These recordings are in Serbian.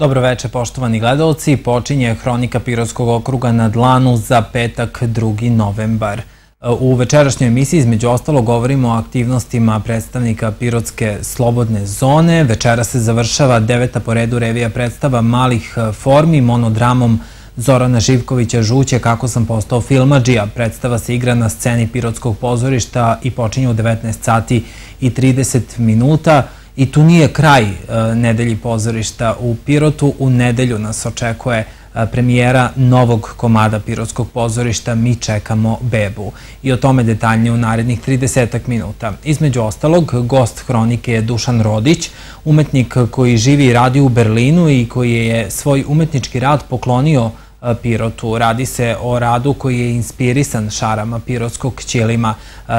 Dobroveče poštovani gledalci, počinje Hronika Pirotskog okruga na dlanu za petak 2. novembar. U večerašnjoj emisiji između ostalo govorimo o aktivnostima predstavnika Pirotske slobodne zone. Večera se završava deveta po redu revija predstava malih formi monodramom Zorana Živkovića Žuće Kako sam postao filmađija. Predstava se igra na sceni Pirotskog pozorišta i počinje u 19 sati i 30 minuta. I tu nije kraj e, nedelji pozorišta u Pirotu. U nedelju nas očekuje e, premijera novog komada Pirotskog pozorišta Mi čekamo bebu. I o tome detaljnije u narednih 30 minuta. Između ostalog, gost hronike je Dušan Rodić, umetnik koji živi i radi u Berlinu i koji je svoj umetnički rad poklonio Pirotu. Radi se o radu koji je inspirisan šarama pirotskog ćelima.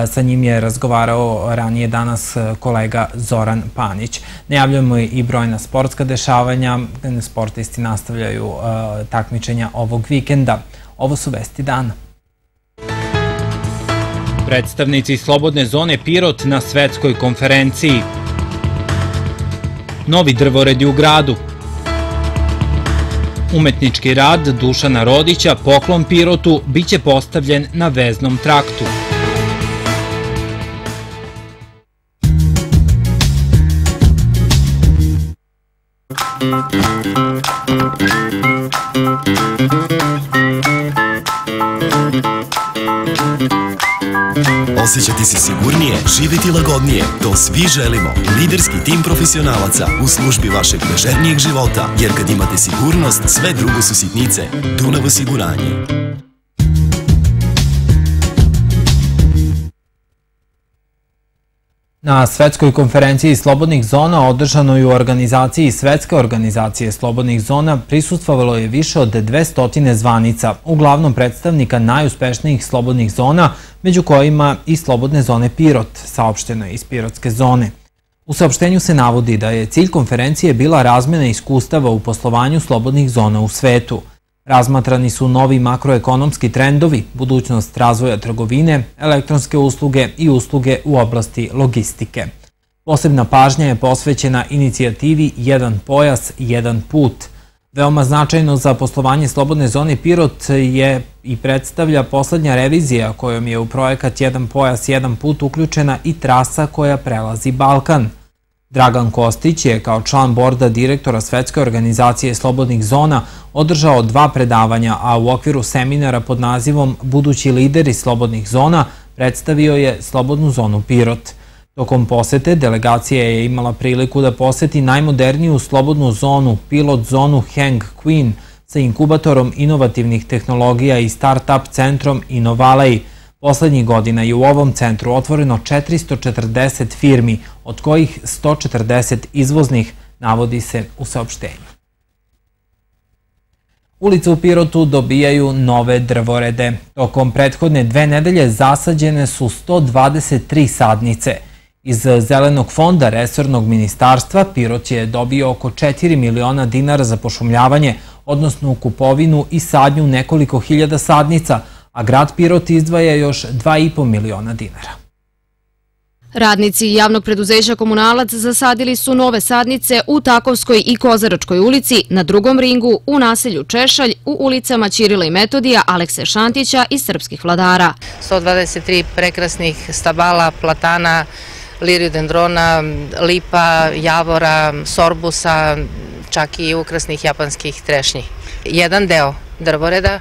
Sa njim je razgovarao ranije danas kolega Zoran Panić. Najavljujemo i brojna sportska dešavanja. Sportisti nastavljaju takmičenja ovog vikenda. Ovo su vesti dana. Predstavnici Slobodne zone Pirot na svetskoj konferenciji. Novi drvoredi u gradu. Umetnički rad Dušana Rodića Poklon Pirotu biće postavljen na veznom traktu. Osjećati se sigurnije, živjeti lagodnije, to svi želimo. Liderski tim profesionalaca u službi vašeg ležernijeg života, jer kad imate sigurnost, sve drugo su sitnice. Dunav osiguranje. Na svetskoj konferenciji Slobodnih zona održanoj u organizaciji Svetske organizacije Slobodnih zona prisustvovalo je više od 200 zvanica, uglavnom predstavnika najuspešnijih slobodnih zona, među kojima i Slobodne zone Pirot, saopšteno iz Pirotske zone. U saopštenju se navodi da je cilj konferencije bila razmena iskustava u poslovanju slobodnih zona u svetu – Razmatrani su novi makroekonomski trendovi, budućnost razvoja trgovine, elektronske usluge i usluge u oblasti logistike. Posebna pažnja je posvećena inicijativi Jedan pojas, jedan put. Veoma značajno za poslovanje Slobodne zone Pirot je i predstavlja poslednja revizija kojom je u projekat Jedan pojas, jedan put uključena i trasa koja prelazi Balkan – Dragan Kostić je kao član borda direktora Svetske organizacije Slobodnih zona održao dva predavanja, a u okviru seminara pod nazivom Budući lideri Slobodnih zona predstavio je Slobodnu zonu Pirot. Tokom posete delegacija je imala priliku da poseti najmoderniju slobodnu zonu, pilot zonu Hang Queen, sa inkubatorom inovativnih tehnologija i start-up centrom Innovalej, Poslednjih godina je u ovom centru otvoreno 440 firmi, od kojih 140 izvoznih, navodi se u saopštenju. Ulice u Pirotu dobijaju nove drvorede. Tokom prethodne dve nedelje zasađene su 123 sadnice. Iz Zelenog fonda Resornog ministarstva Pirot je dobio oko 4 miliona dinara za pošumljavanje, odnosno kupovinu i sadnju nekoliko hiljada sadnica, a grad Pirot izdvaja još 2,5 miliona dinara. Radnici javnog preduzeća Komunalac zasadili su nove sadnice u Takovskoj i Kozaračkoj ulici, na drugom ringu, u naselju Češalj, u ulicama Ćirila i Metodija, Alekse Šantića i srpskih vladara. 123 prekrasnih stabala, platana, liriodendrona, lipa, javora, sorbusa, čak i ukrasnih japanskih trešnji. Jedan deo drvoreda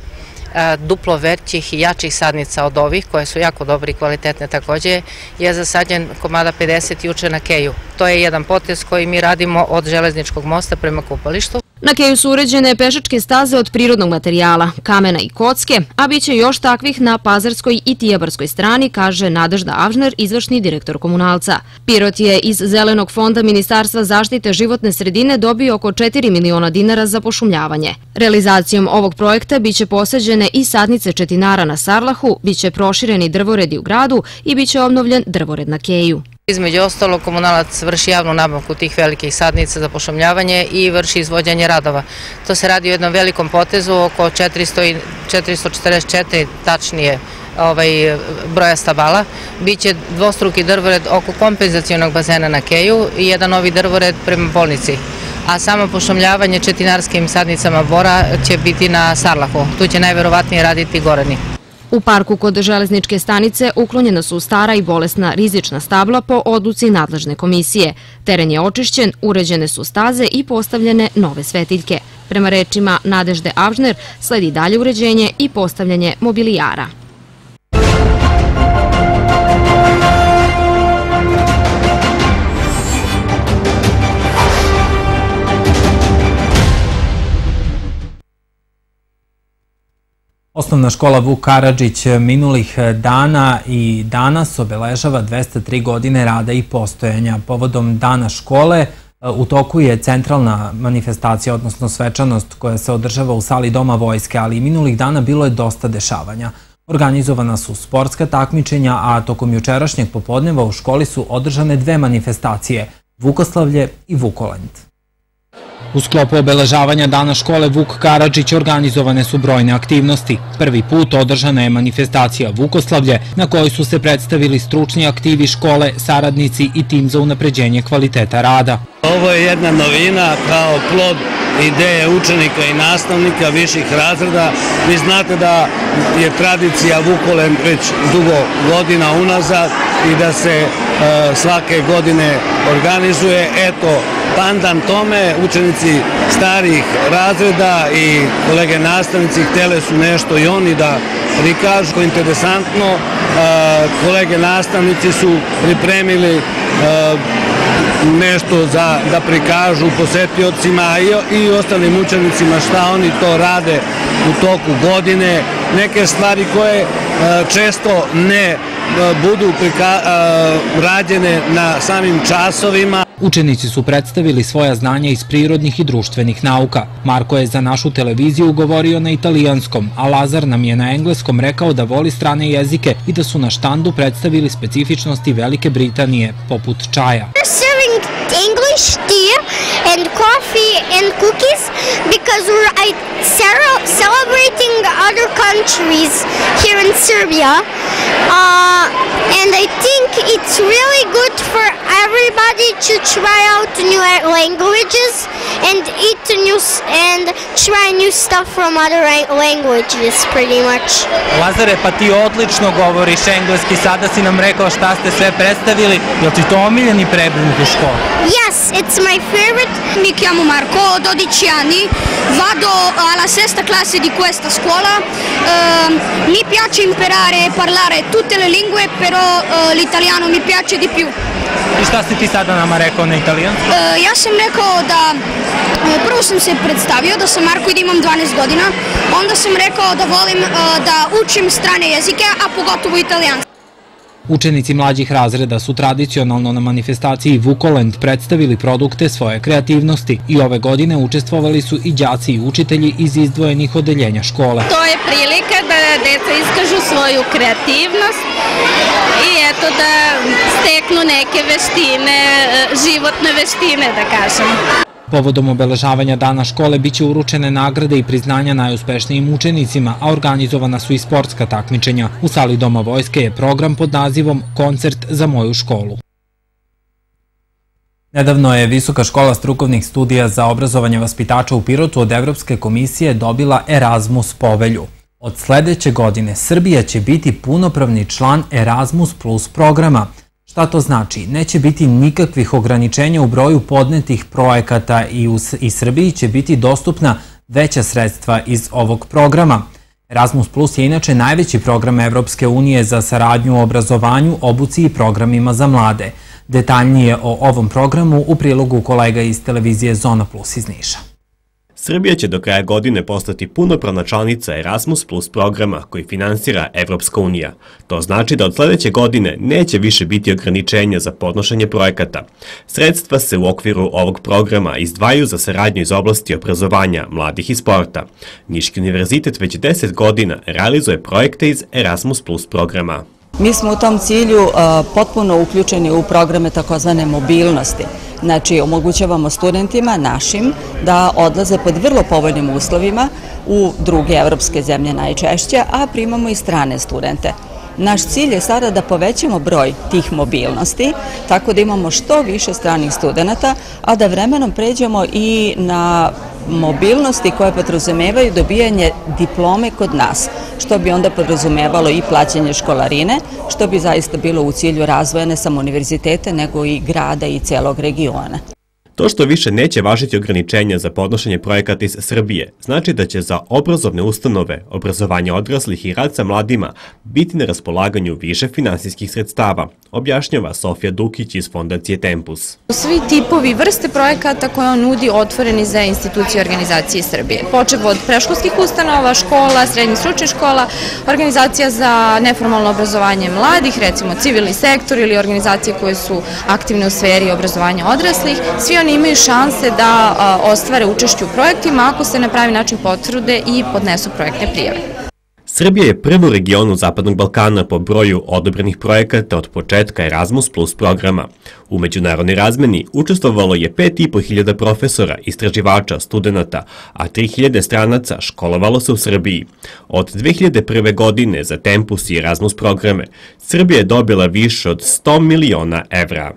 duplo većih i jačih sadnica od ovih, koje su jako dobre i kvalitetne takođe, je zasadjen komada 50 juče na Keju. To je jedan potez koji mi radimo od železničkog mosta prema kupalištu. Na Keju su uređene pešačke staze od prirodnog materijala, kamena i kocke, a bit će još takvih na Pazarskoj i Tijabarskoj strani, kaže Nadežda Avžner, izvršni direktor komunalca. Pirot je iz Zelenog fonda Ministarstva zaštite životne sredine dobio oko 4 miliona dinara za pošumljavanje. Realizacijom ovog projekta biće posađene i sadnice četinara na Sarlahu, biće prošireni drvoredi u gradu i biće obnovljen drvored na Keju. Između ostalo, komunalac vrši javnu nabavku tih velikih sadnica za pošumljavanje i vrši izvođanje radova. To se radi u jednom velikom potezu, oko 400 444 tačnije ovaj, broja stabala. Biće dvostruki drvored oko kompenzacijonog bazena na Keju i jedan novi drvored prema bolnici. A samo pošomljavanje četinarskim sadnicama bora će biti na Sarlahu. Tu će najverovatnije raditi Gorani. U parku kod železničke stanice uklonjena su stara i bolesna rizična stabla po odluci nadležne komisije. Teren je očišćen, uređene su staze i postavljene nove svetiljke. Prema rečima Nadežde Avžner sledi dalje uređenje i postavljanje mobilijara. Osnovna škola Vuk Karadžić minulih dana i danas obeležava 203 godine rada i postojanja. Povodom dana škole u toku je centralna manifestacija, odnosno svečanost koja se održava u sali Doma vojske, ali i minulih dana bilo je dosta dešavanja. Organizovana su sportska takmičenja, a tokom jučerašnjeg popodneva u školi su održane dve manifestacije, Vukoslavlje i Vukolend. U sklopu obeležavanja dana škole Vuk Karadžić organizovane su brojne aktivnosti. Prvi put održana je manifestacija Vukoslavlje na kojoj su se predstavili stručni aktivi škole, saradnici i tim za unapređenje kvaliteta rada. Ovo je jedna novina kao plod ideje učenika i nastavnika viših razreda. Vi znate da je tradicija Vukolen već dugo godina unazad i da se e, svake godine organizuje. Eto, pandan tome, učenici starih razreda i kolege nastavnici htele su nešto i oni da prikažu. Interesantno, e, kolege nastavnici su pripremili e, nešto za, da prikažu posetiocima i, i ostalim učenicima šta oni to rade u toku godine, neke stvari koje često ne budu prika, rađene na samim časovima. Učenici su predstavili svoja znanja iz prirodnih i društvenih nauka. Marko je za našu televiziju govorio na italijanskom, a Lazar nam je na engleskom rekao da voli strane jezike i da su na štandu predstavili specifičnosti Velike Britanije, poput čaja. English tea and coffee and cookies because we're celebrating other countries here in Serbia. Uh, and I think it's really good for everybody to try out new languages and eat new and try new stuff from other languages pretty much. Lazare, pa ti odlično govoriš engleski, sada si nam rekao šta ste sve predstavili, je ti to omiljeni predmet u školi? Yes, it's my favorite. Mi chiamo Marco Dodiciani, vado alla sesta classe di questa scuola, uh, mi piace imparare e parlare tutte le lingue, però uh, l'italiano mi piace di più. I šta si ti sada nama rekao na italijansku? Uh, ja sam rekao da prvo sam se predstavio da sam Marko i da imam 12 godina, onda sam rekao da volim da učim strane jezike, a pogotovo italijanski. Učenici mlađih razreda su tradicionalno na manifestaciji Vukolend predstavili produkte svoje kreativnosti i ove godine učestvovali su i đaci i učitelji iz izdvojenih odeljenja škole. To je prilika da deca iskažu svoju kreativnost i eto da steknu neke veštine, životne veštine da kažem. Povodom obeležavanja dana škole biće uručene nagrade i priznanja najuspešnijim učenicima, a organizovana su i sportska takmičenja. U sali Doma vojske je program pod nazivom Koncert za moju školu. Nedavno je Visoka škola strukovnih studija za obrazovanje vaspitača u Pirotu od Evropske komisije dobila Erasmus povelju. Od sledeće godine Srbija će biti punopravni član Erasmus Plus programa – Šta to znači? Neće biti nikakvih ograničenja u broju podnetih projekata i u i Srbiji će biti dostupna veća sredstva iz ovog programa. Erasmus Plus je inače najveći program Evropske unije za saradnju u obrazovanju, obuci i programima za mlade. Detaljnije o ovom programu u prilogu kolega iz televizije Zona Plus iz Niša. Srbija će do kraja godine postati punopravna članica Erasmus Plus programa koji finansira Evropska unija. To znači da od sledeće godine neće više biti ograničenja za podnošenje projekata. Sredstva se u okviru ovog programa izdvaju za saradnju iz oblasti obrazovanja, mladih i sporta. Niški univerzitet već 10 godina realizuje projekte iz Erasmus Plus programa. Mi smo u tom cilju potpuno uključeni u programe takozvane mobilnosti. Znači, omogućavamo studentima našim da odlaze pod vrlo povoljnim uslovima u druge evropske zemlje najčešće, a primamo i strane studente. Naš cilj je sada da povećamo broj tih mobilnosti, tako da imamo što više stranih studenta, a da vremenom pređemo i na mobilnosti koje podrazumevaju dobijanje diplome kod nas, što bi onda podrazumevalo i plaćanje školarine, što bi zaista bilo u cilju razvoja ne samo univerzitete, nego i grada i celog regiona. To što više neće važiti ograničenja za podnošenje projekata iz Srbije, znači da će za obrazovne ustanove, obrazovanje odraslih i rad sa mladima biti na raspolaganju više finansijskih sredstava, objašnjava Sofija Dukić iz Fondacije Tempus. Svi tipovi vrste projekata koje on nudi otvoreni za institucije organizacije Srbije. Počevo od preškolskih ustanova, škola, srednjih stručnih škola, organizacija za neformalno obrazovanje mladih, recimo civilni sektor ili organizacije koje su aktivne u sferi obrazovanja odraslih. Svi oni imaju šanse da ostvare učešću u projektima ako se na pravi način potrude i podnesu projektne prijave. Srbija je prvo u regionu Zapadnog Balkana po broju odobrenih projekata od početka Erasmus Plus programa. U međunarodnoj razmeni učestvovalo je 5.500 profesora, istraživača, studenta, a 3.000 stranaca školovalo se u Srbiji. Od 2001. godine za Tempus i Erasmus programe Srbija je dobila više od 100 miliona evra.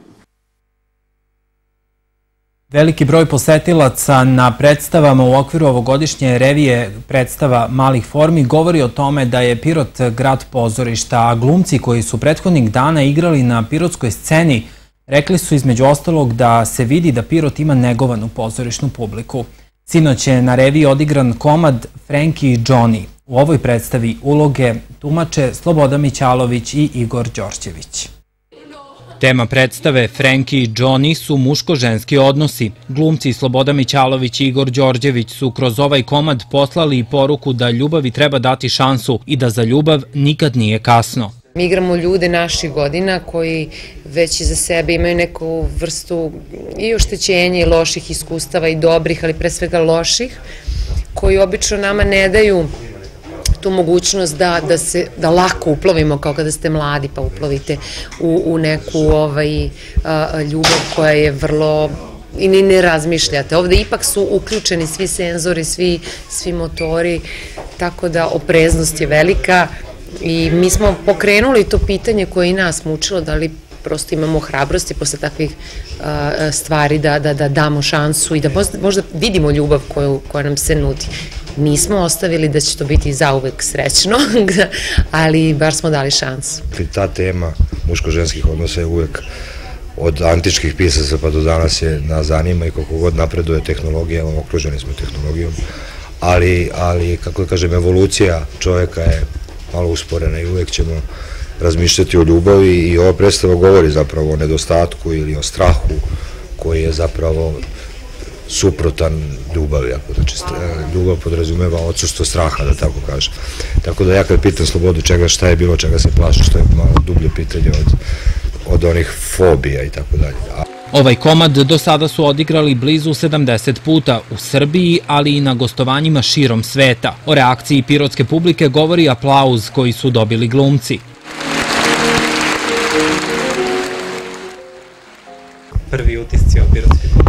Veliki broj posetilaca na predstavama u okviru ovogodišnje revije predstava malih formi govori o tome da je Pirot grad pozorišta, a glumci koji su prethodnih dana igrali na pirotskoj sceni rekli su između ostalog da se vidi da Pirot ima negovanu pozorišnu publiku. Sinoć je na reviji odigran komad Frankie i Johnny. U ovoj predstavi uloge tumače Sloboda Mićalović i Igor Đorđević. Tema predstave Frenki i Johnny su muško-ženski odnosi. Glumci Sloboda Mićalović i Igor Đorđević su kroz ovaj komad poslali i poruku da ljubavi treba dati šansu i da za ljubav nikad nije kasno. Mi igramo ljude naših godina koji već iza sebe imaju neku vrstu i oštećenja i loših iskustava i dobrih, ali pre svega loših, koji obično nama ne daju tu mogućnost da, da, se, da lako uplovimo kao kada ste mladi pa uplovite u, u neku ovaj, a, ljubav koja je vrlo i ni ne razmišljate. Ovde ipak su uključeni svi senzori, svi, svi motori, tako da opreznost je velika i mi smo pokrenuli to pitanje koje i nas mučilo, da li prosto imamo hrabrosti posle takvih a, stvari da, da, da damo šansu i da možda, možda vidimo ljubav koju, koja nam se nudi. Nismo ostavili da će to biti zauvek srećno, ali bar smo dali šansu. Ta tema muško-ženskih odnosa je uvek od antičkih pisaca pa do danas je na zanima i koliko god napreduje tehnologija, okruženi smo tehnologijom, ali, ali kako da kažem, evolucija čoveka je malo usporena i uvek ćemo razmišljati o ljubavi i ova predstava govori zapravo o nedostatku ili o strahu koji je zapravo suprotan ljubavi, ako znači ljubav podrazumeva odsustvo straha, da tako kažem. Tako da ja kad pitam Slobodu čega, šta je bilo, čega se plaši, što je malo dublje pitanje od, od onih fobija i tako dalje. Ovaj komad do sada su odigrali blizu 70 puta u Srbiji, ali i na gostovanjima širom sveta. O reakciji pirotske publike govori aplauz koji su dobili glumci. Prvi utisci o pirotske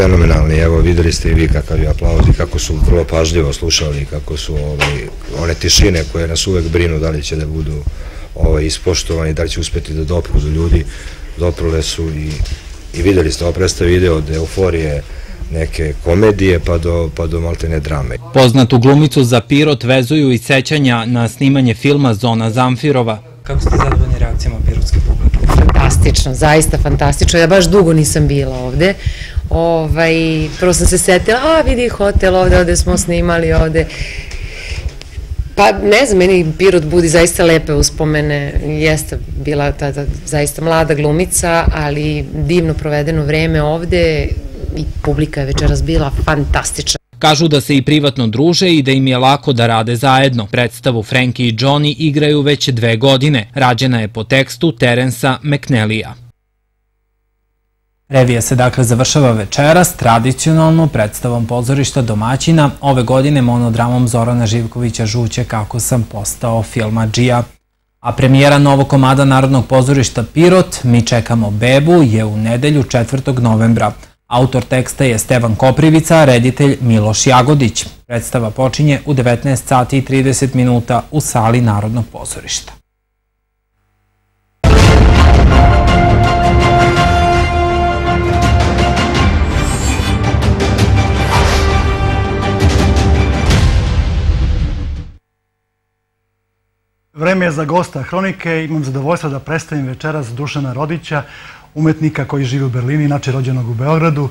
fenomenalni, evo videli ste i vi kakav je aplauz i kako su vrlo pažljivo slušali, kako su ovaj, one tišine koje nas uvek brinu da li će da budu ovaj, ispoštovani, da li će uspeti da dopru do ljudi, doprule su i, i videli ste, ovo predstav ide od euforije neke komedije pa do, pa do maltene drame. Poznatu glumicu za Pirot vezuju i sećanja na snimanje filma Zona Zamfirova. Kako ste zadovoljni reakcijama pirotske publike? Fantastično, zaista fantastično. Ja baš dugo nisam bila ovde. Ovaj, prvo sam se setila, a vidi hotel ovde, ovde smo snimali, ovde. Pa ne znam, meni Pirot budi zaista lepe uspomene, jeste bila ta, ta zaista mlada glumica, ali divno provedeno vreme ovde i publika je večeras bila fantastična. Kažu da se i privatno druže i da im je lako da rade zajedno. Predstavu Frankie i Johnny igraju već dve godine. Rađena je po tekstu Terensa McNellija. Revija se dakle završava večeras tradicionalno predstavom pozorišta domaćina, ove godine monodramom Zorana Živkovića Žuće Kako sam postao filmađija. A premijera novog komada Narodnog pozorišta Pirot, Mi čekamo bebu, je u nedelju 4. novembra. Autor teksta je Stevan Koprivica, reditelj Miloš Jagodić. Predstava počinje u 19 sati i 30 minuta u sali Narodnog pozorišta. Za gosta Hronike. Imam zadovoljstvo da predstavim večeras Dušana Rodića, umetnika koji živi u Berlini, inače rođenog u Beogradu.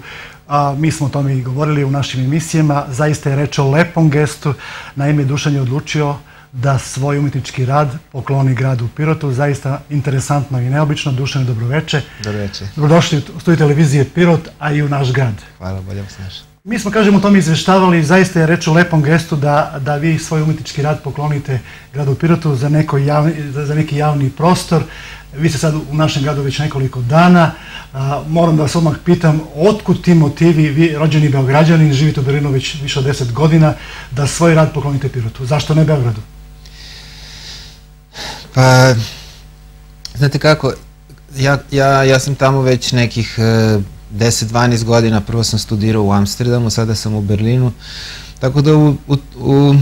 A, mi smo o tome i govorili u našim emisijama. Zaista je reč o lepom gestu. Naime, Dušan je odlučio da svoj umetnički rad pokloni gradu Pirotu. Zaista interesantno i neobično. Dušan, dobroveče. Dobroveče. Dobrodošli u studiju televizije Pirot, a i u naš grad. Hvala, bolje vas našao. Mi smo, kažemo, o tome izveštavali, zaista je reč o lepom gestu da, da vi svoj umetnički rad poklonite gradu Pirotu za, neko javni, za neki javni prostor. Vi ste sad u našem gradu već nekoliko dana. A, moram da vas odmah pitam, otkud ti motivi, vi rođeni Beograđanin, živite u Berlinu već više od deset godina, da svoj rad poklonite Pirotu? Zašto ne Beogradu? Pa, znate kako, ja, ja, ja sam tamo već nekih e, 10-12 godina, prvo sam studirao u Amsterdamu, sada sam u Berlinu, tako da u, u, u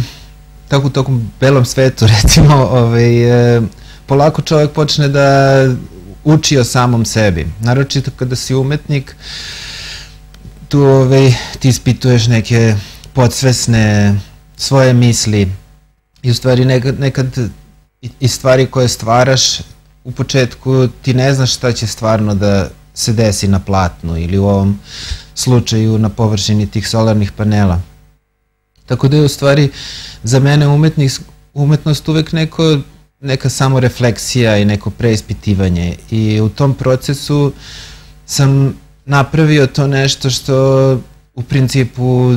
tako u tokom belom svetu recimo, ovaj, e, polako čovjek počne da uči o samom sebi. Naročito kada si umetnik, tu ovaj, ti ispituješ neke podsvesne svoje misli i u stvari nekad, nekad i stvari koje stvaraš u početku ti ne znaš šta će stvarno da se desi na platnu ili u ovom slučaju na površini tih solarnih panela. Tako da je u stvari za mene umetnost uvek neko, neka samo refleksija i neko preispitivanje i u tom procesu sam napravio to nešto što u principu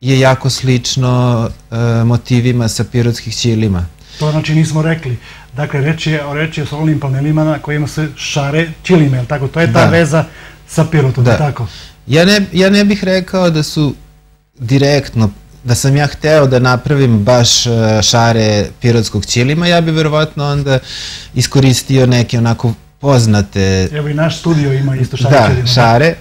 je jako slično e, motivima sa pirotskih ćilima. To znači nismo rekli. Dakle, reč je o reči o solarnim panelima na kojima se šare ćilime, je tako? To je ta da. veza sa pirotom, da. tako? Ja ne, ja ne bih rekao da su direktno da sam ja hteo da napravim baš e, šare pirotskog ćilima, ja bi verovatno onda iskoristio neke onako poznate... Evo i naš studio ima isto šare da, ćilima. šare,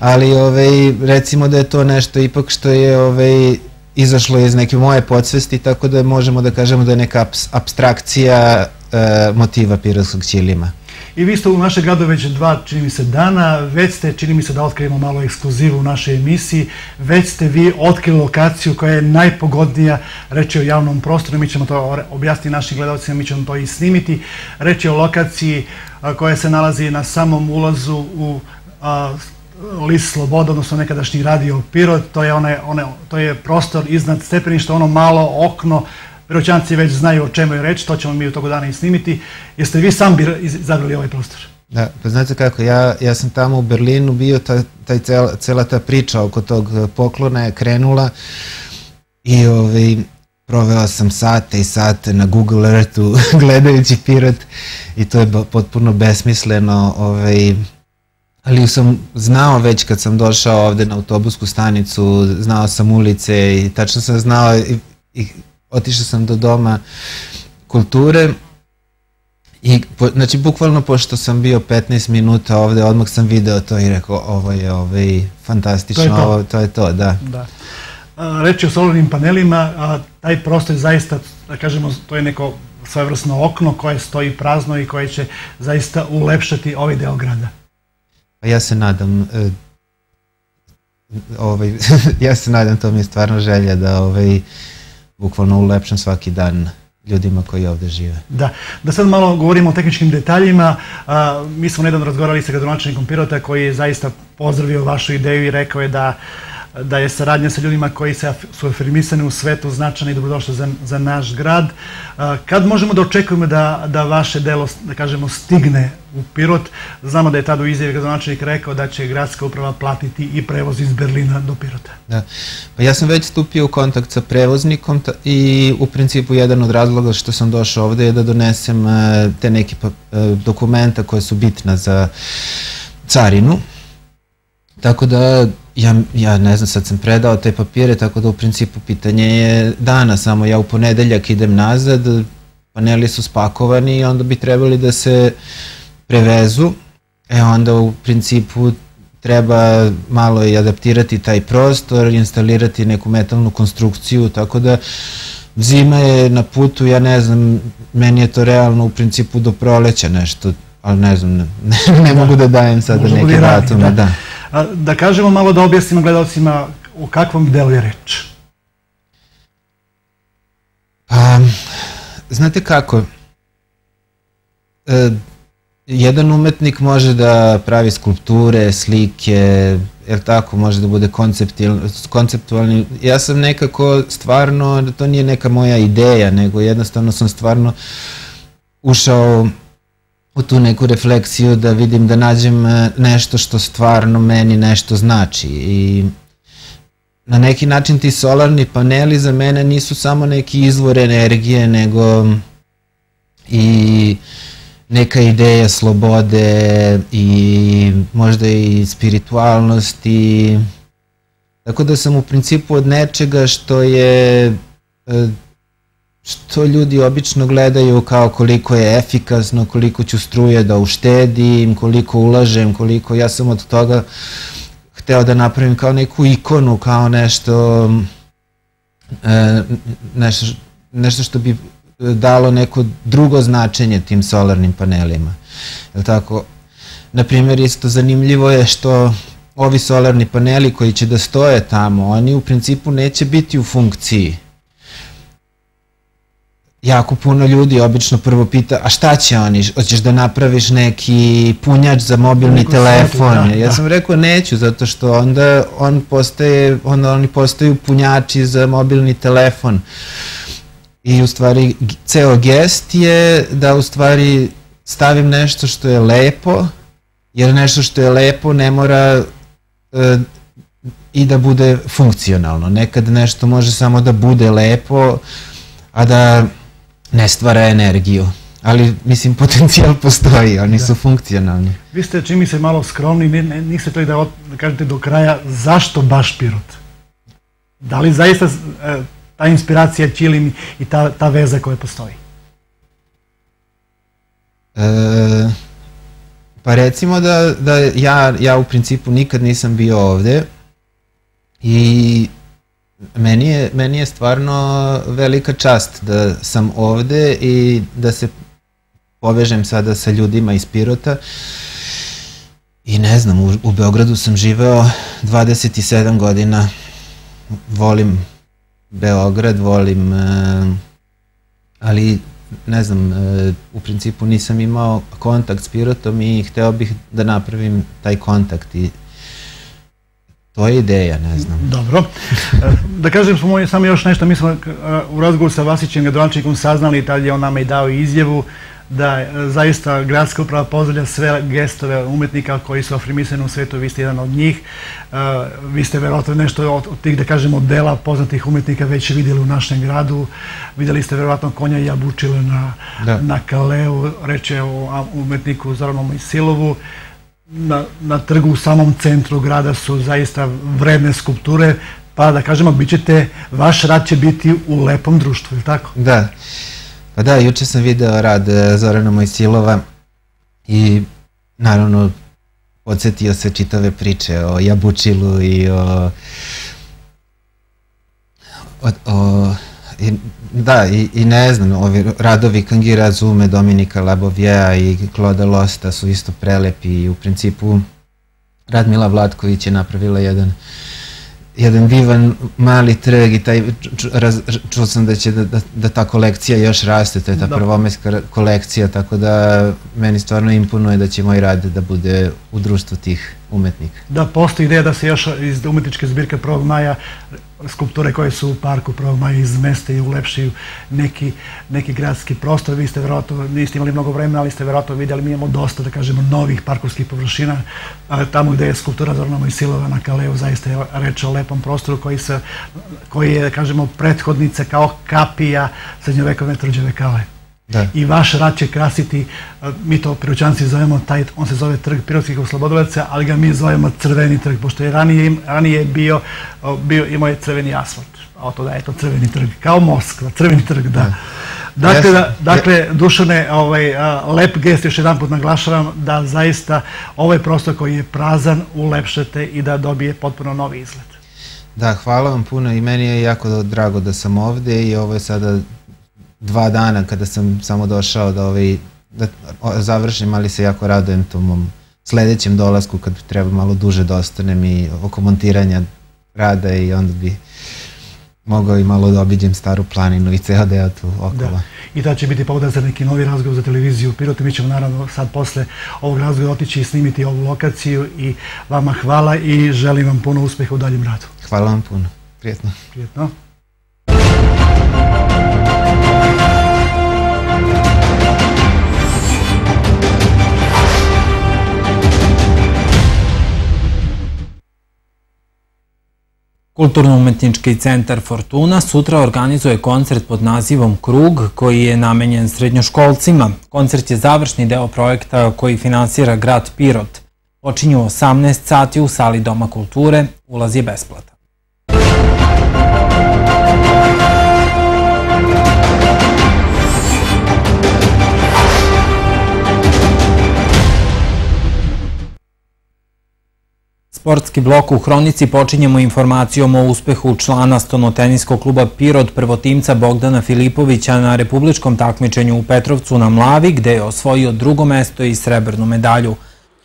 ali ovaj, recimo da je to nešto ipak što je ovaj, izašlo iz neke moje podsvesti, tako da možemo da kažemo da je neka abstrakcija e, motiva pirotskog ćilima. I vi ste u naše gradu već dva, čini mi se, dana, već ste, čini mi se da otkrijemo malo ekskluzivu u našoj emisiji, već ste vi otkrili lokaciju koja je najpogodnija, reći o javnom prostoru, mi ćemo to objasniti našim gledalcima, mi ćemo to i snimiti, reći o lokaciji koja se nalazi na samom ulazu u list Sloboda, odnosno nekadašnji radio Pirot, to je, one, one, to je prostor iznad stepeništa, ono malo okno, Piroćanci već znaju o čemu je reč, to ćemo mi u toga dana i snimiti. Jeste vi sam izabrali ovaj prostor? Da, pa znate kako, ja, ja sam tamo u Berlinu bio, ta, taj cela, cela ta priča oko tog poklona je krenula i ovaj, provela sam sate i sate na Google Earthu gledajući Pirot i to je potpuno besmisleno, ovaj, ali sam znao već kad sam došao ovde na autobusku stanicu, znao sam ulice i tačno sam znao i, i otišao sam do doma kulture i po, znači bukvalno pošto sam bio 15 minuta ovde, odmah sam video to i rekao ovo je ovaj, fantastično, to je to, ovo, to, je to da. da. A, reći o solarnim panelima, a, taj prostor je zaista, da kažemo, to je neko svojevrsno okno koje stoji prazno i koje će zaista ulepšati ovaj deo grada. Pa ja se nadam, e, ovaj, ja se nadam, to mi je stvarno želja da ovaj, bukvalno ulepšam svaki dan ljudima koji ovde žive. Da, da sad malo govorimo o tehničkim detaljima. A, mi smo nedavno razgovarali sa gradonačelnikom Pirota koji je zaista pozdravio vašu ideju i rekao je da da je saradnja sa ljudima koji se, su afirmisani u svetu značajna i dobrodošla za, za naš grad. Kad možemo da očekujemo da, da vaše delo, da kažemo, stigne u Pirot? Znamo da je tada u izjavi gradonačelnik rekao da će gradska uprava platiti i prevoz iz Berlina do Pirota. Da. Pa ja sam već stupio u kontakt sa prevoznikom i u principu jedan od razloga što sam došao ovde je da donesem e, te neke pa, e, dokumenta koje su bitna za carinu. Tako da ja, ja ne znam, sad sam predao te papire, tako da u principu pitanje je dana, samo ja u ponedeljak idem nazad, paneli su spakovani i onda bi trebali da se prevezu, e onda u principu treba malo i adaptirati taj prostor, instalirati neku metalnu konstrukciju, tako da zima je na putu, ja ne znam, meni je to realno u principu do proleća nešto, ali ne znam, ne, ne, ne da. mogu da dajem sada neke datume, da. da. Da kažemo malo da objasnimo gledalcima o kakvom delu je reč. Znate kako, e, jedan umetnik može da pravi skulpture, slike, jel tako, može da bude konceptualni. Ja sam nekako stvarno, to nije neka moja ideja, nego jednostavno sam stvarno ušao u tu neku refleksiju da vidim da nađem e, nešto što stvarno meni nešto znači i na neki način ti solarni paneli za mene nisu samo neki izvor energije nego i neka ideja slobode i možda i spiritualnosti. Tako da sam u principu od nečega što je e, što ljudi obično gledaju kao koliko je efikasno, koliko ću struje da uštedim, koliko ulažem, koliko ja sam od toga hteo da napravim kao neku ikonu, kao nešto e, nešto, nešto što bi dalo neko drugo značenje tim solarnim panelima. Je tako? Naprimjer, isto zanimljivo je što ovi solarni paneli koji će da stoje tamo, oni u principu neće biti u funkciji jako puno ljudi obično prvo pita, a šta će oni, hoćeš da napraviš neki punjač za mobilni Neko telefon? da, ja da. sam rekao neću, zato što onda on postaje, onda oni postaju punjači za mobilni telefon. I u stvari ceo gest je da u stvari stavim nešto što je lepo, jer nešto što je lepo ne mora e, i da bude funkcionalno. Nekad nešto može samo da bude lepo, a da ne stvara energiju. Ali, mislim, potencijal postoji, oni da. su funkcionalni. Vi ste, čini se, malo skromni, niste to i da, da kažete do kraja, zašto baš Pirot? Da li zaista e, ta inspiracija Čilim i ta, ta veza koja postoji? E, pa recimo da, da ja, ja u principu nikad nisam bio ovde i Meni je, meni je stvarno velika čast da sam ovde i da se povežem sada sa ljudima iz Pirota. I ne znam, u, u Beogradu sam živeo 27 godina. Volim Beograd, volim, e, ali ne znam, e, u principu nisam imao kontakt s Pirotom i hteo bih da napravim taj kontakt i To je ideja, ne znam. Dobro. E, da kažem smo samo još nešto, mi smo e, u razgovoru sa Vasićem Gadolančikom saznali, tad je on nama i dao izjavu, da e, zaista gradska uprava pozdravlja sve gestove umetnika koji su afirmisani u svetu, vi ste jedan od njih. Vi ste verovatno nešto od, od tih, da kažemo, dela poznatih umetnika već vidjeli u našem gradu. Vidjeli ste verovatno konja Jabučile na, da. na Kaleu, reče o umetniku Zoranu Mojsilovu na, na trgu u samom centru grada su zaista vredne skulpture, pa da kažemo, bit ćete, vaš rad će biti u lepom društvu, ili tako? Da. Pa da, juče sam video rad e, Zorana Mojsilova i naravno podsjetio se čitave priče o Jabučilu i o, o, o I, da, i, i ne znam, ovi radovi Kangira Zume, Dominika Labovjeja i Kloda Losta su isto prelepi i u principu Radmila Vlatković je napravila jedan jedan divan mali trg i taj, čuo sam da će da, da, da ta kolekcija još raste, to je ta da. prvomeska kolekcija, tako da meni stvarno imponuje da će moj rad da bude u društvu tih umetnika. Da, postoji ideja da se još iz umetničke zbirke 1. maja skulpture koje su u parku 1. maja izmeste i ulepšaju neki, neki gradski prostor. Vi ste verovatno, niste imali mnogo vremena, ali ste verovatno vidjeli, mi imamo dosta, da kažemo, novih parkovskih površina. Tamo gde je skulptura Zorana Mojsilova na Kaleu, zaista je reč o lepom prostoru koji, se, koji je, da kažemo, prethodnica kao kapija srednjovekovne tvrđave Kale. Da. I vaš rad će krasiti, mi to piroćanci zovemo, taj, on se zove trg pirotskih oslobodovaca, ali ga mi zovemo crveni trg, pošto je ranije, ranije bio, bio, imao je crveni asfalt. A to da je to crveni trg, kao Moskva, crveni trg, da. da. Dakle, da, dakle, Dušane, ovaj, lep gest, još jedan put naglašavam da zaista ovaj prostor koji je prazan ulepšate i da dobije potpuno novi izgled. Da, hvala vam puno i meni je jako drago da sam ovde i ovo je sada dva dana kada sam samo došao da, ovaj, da završim, ali se jako radujem tom mom sledećem dolasku kad treba malo duže da ostanem i oko montiranja rada i onda bi mogao i malo da obiđem staru planinu i ceo deo tu okolo. Da. I to će biti pogodan za neki novi razgovor za televiziju u Pirotu. Mi ćemo naravno sad posle ovog razgovora otići i snimiti ovu lokaciju i vama hvala i želim vam puno uspeha u daljem radu. Hvala vam puno. Prijetno. Prijetno. Kulturno-umetnički centar Fortuna sutra organizuje koncert pod nazivom Krug koji je namenjen srednjoškolcima. Koncert je završni deo projekta koji finansira grad Pirot. Počinju 18 sati u sali Doma kulture, ulaz je besplatan. Sportski blok u Hronici počinjemo informacijom o uspehu člana stonoteniskog kluba Pirot prvotimca Bogdana Filipovića na republičkom takmičenju u Petrovcu na Mlavi, gde je osvojio drugo mesto i srebrnu medalju.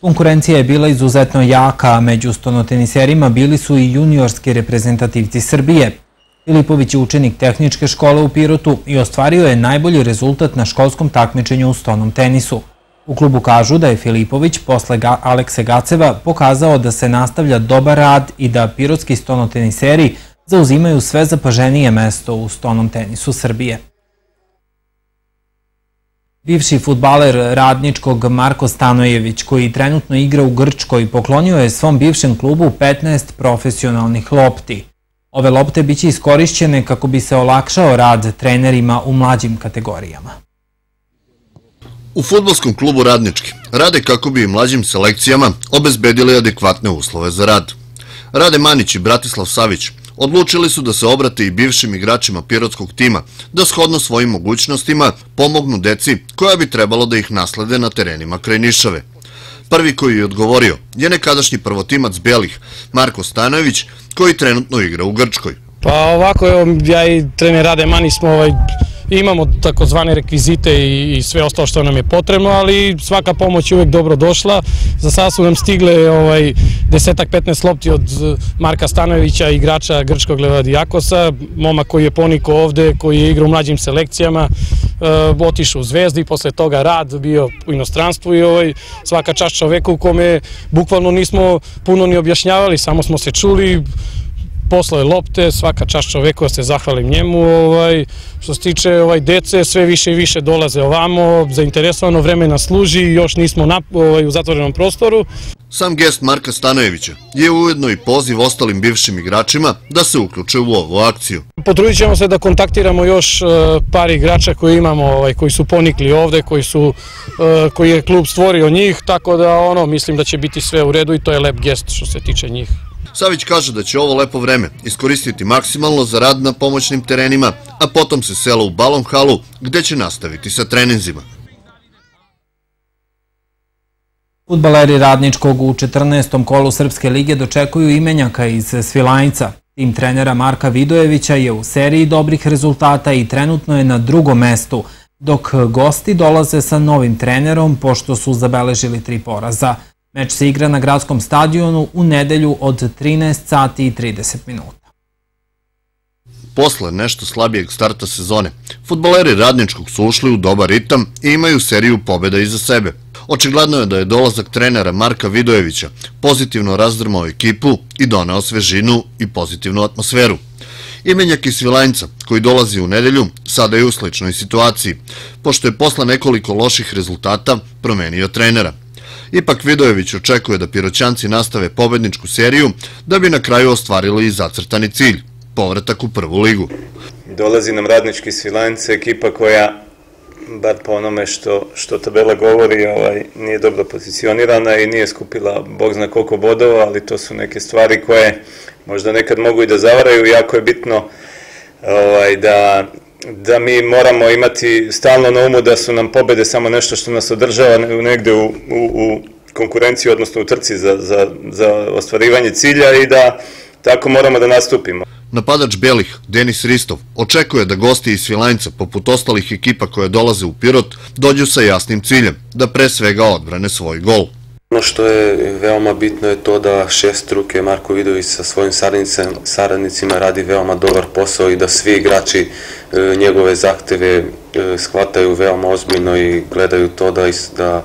Konkurencija je bila izuzetno jaka, a među stonoteniserima bili su i juniorski reprezentativci Srbije. Filipović je učenik tehničke škole u Pirotu i ostvario je najbolji rezultat na školskom takmičenju u stonom tenisu. U klubu kažu da je Filipović posle Alekse Gaceva pokazao da se nastavlja dobar rad i da pirotski stonoteniseri zauzimaju sve zapaženije mesto u stonom tenisu Srbije. Bivši futbaler radničkog Marko Stanojević, koji trenutno igra u Grčkoj, poklonio je svom bivšem klubu 15 profesionalnih lopti. Ove lopte biće iskorišćene kako bi se olakšao rad trenerima u mlađim kategorijama. U futbolskom klubu Radnički rade kako bi mlađim selekcijama obezbedili adekvatne uslove za rad. Rade Manić i Bratislav Savić odlučili su da se obrate i bivšim igračima pirotskog tima, da shodno svojim mogućnostima pomognu deci koja bi trebalo da ih naslede na terenima kraj Nišave. Prvi koji je odgovorio je nekadašnji prvotimac Belih, Marko Stanojević, koji trenutno igra u Grčkoj. Pa ovako, evo, ja i trener Rade Mani smo ovaj, imamo takozvane rekvizite i, i sve ostalo što nam je potrebno, ali svaka pomoć je uvek dobro došla. Za sada su nam stigle ovaj, desetak 15 lopti od eh, Marka Stanojevića, igrača Grčkog Levadijakosa, moma koji je poniko ovde, koji je igrao u mlađim selekcijama, uh, otišao u Zvezdi, posle toga rad, bio u inostranstvu i ovaj, svaka čast čoveka u kome bukvalno nismo puno ni objašnjavali, samo smo se čuli, poslao lopte, svaka čast čoveku da se zahvalim njemu. Ovaj, što se tiče ovaj, dece, sve više i više dolaze ovamo, zainteresovano vreme nas služi, još nismo na, ovaj, u zatvorenom prostoru. Sam gest Marka Stanojevića je ujedno i poziv ostalim bivšim igračima da se uključe u ovu akciju. Potrudit ćemo se da kontaktiramo još uh, par igrača koji imamo, ovaj, koji su ponikli ovde, koji, su, uh, koji je klub stvorio njih, tako da ono, mislim da će biti sve u redu i to je lep gest što se tiče njih. Savić kaže da će ovo lepo vreme iskoristiti maksimalno za rad na pomoćnim terenima, a potom se sela u balon halu gde će nastaviti sa treninzima. Futbaleri Radničkog u 14. kolu Srpske lige dočekuju imenjaka iz Svilajnca. Tim trenera Marka Vidojevića je u seriji dobrih rezultata i trenutno je na drugom mestu, dok gosti dolaze sa novim trenerom pošto su zabeležili tri poraza. Meč se igra na gradskom stadionu u nedelju od 13 sati i 30 minuta. Posle nešto slabijeg starta sezone, futboleri Radničkog su ušli u dobar ritam i imaju seriju pobjeda iza sebe. Očigledno je da je dolazak trenera Marka Vidojevića pozitivno razdrmao ekipu i doneo svežinu i pozitivnu atmosferu. Imenjak iz Svilajnca, koji dolazi u nedelju, sada je u sličnoj situaciji, pošto je posle nekoliko loših rezultata promenio trenera. Ipak Vidojević očekuje da Piroćanci nastave pobedničku seriju da bi na kraju ostvarili i zacrtani cilj, povratak u prvu ligu. Dolazi nam radnički Svilajnce, ekipa koja bar po onome što, što tabela govori, ovaj, nije dobro pozicionirana i nije skupila bog zna koliko bodova, ali to su neke stvari koje možda nekad mogu i da zavaraju, jako je bitno ovaj, da da mi moramo imati stalno na umu da su nam pobede samo nešto što nas održava negde u, u, u konkurenciji, odnosno u trci za, za, za ostvarivanje cilja i da tako moramo da nastupimo. Napadač Belih, Denis Ristov, očekuje da gosti iz Svilajnca, poput ostalih ekipa koje dolaze u Pirot, dođu sa jasnim ciljem, da pre svega odbrane svoj gol. Ono što je veoma bitno je to da šest ruke Marko Vidović sa svojim saradnicima radi veoma dobar posao i da svi igrači e, njegove zahteve e, shvataju veoma ozbiljno i gledaju to da, da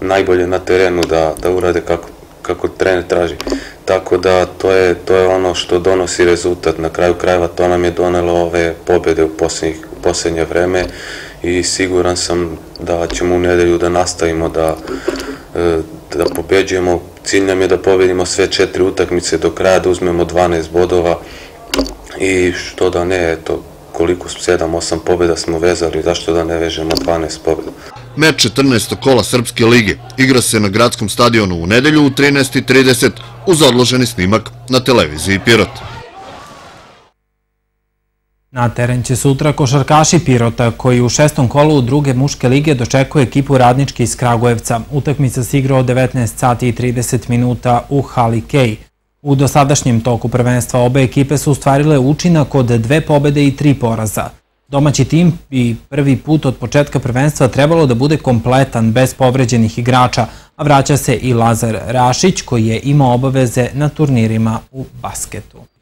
najbolje na terenu da, da urade kako, kako trener traži. Tako da to je, to je ono što donosi rezultat. Na kraju krajeva to nam je donelo ove pobjede u posljednje vreme i siguran sam da ćemo u nedelju da nastavimo da, e, da pobeđujemo. Cilj nam je da pobedimo sve četiri utakmice do kraja, da uzmemo 12 bodova i što da ne, eto, koliko 7-8 pobjeda smo vezali, zašto da ne vežemo 12 pobjeda. Meč 14. kola Srpske lige igra se na gradskom stadionu u nedelju u 13.30 uz odloženi snimak na televiziji Pirot. Na teren će sutra košarkaši Pirota, koji u šestom kolu druge muške lige dočekuje ekipu radnički iz Kragujevca. Utakmica se igra od 19 sati i 30 minuta u Hali Kej. U dosadašnjem toku prvenstva obe ekipe su ustvarile učinak od dve pobede i tri poraza. Domaći tim bi prvi put od početka prvenstva trebalo da bude kompletan bez povređenih igrača, a vraća se i Lazar Rašić koji je imao obaveze na turnirima u basketu.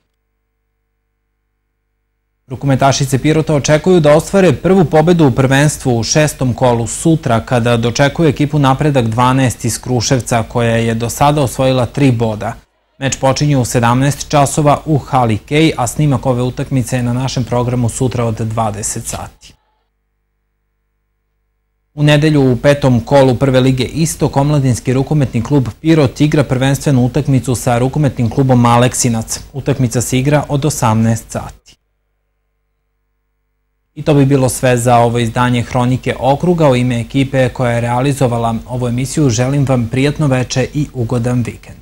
Rukometašice Pirota očekuju da ostvare prvu pobedu u prvenstvu u šestom kolu sutra kada dočekuju ekipu napredak 12 iz Kruševca koja je do sada osvojila tri boda. Meč počinje u 17 časova u Hali Kej, a snimak ove utakmice je na našem programu sutra od 20 sati. U nedelju u petom kolu Prve lige Istok, omladinski rukometni klub Pirot igra prvenstvenu utakmicu sa rukometnim klubom Aleksinac. Utakmica se igra od 18 sati. I to bi bilo sve za ovo izdanje Hronike okruga. U ime ekipe koja je realizovala ovu emisiju želim vam prijatno veče i ugodan vikend.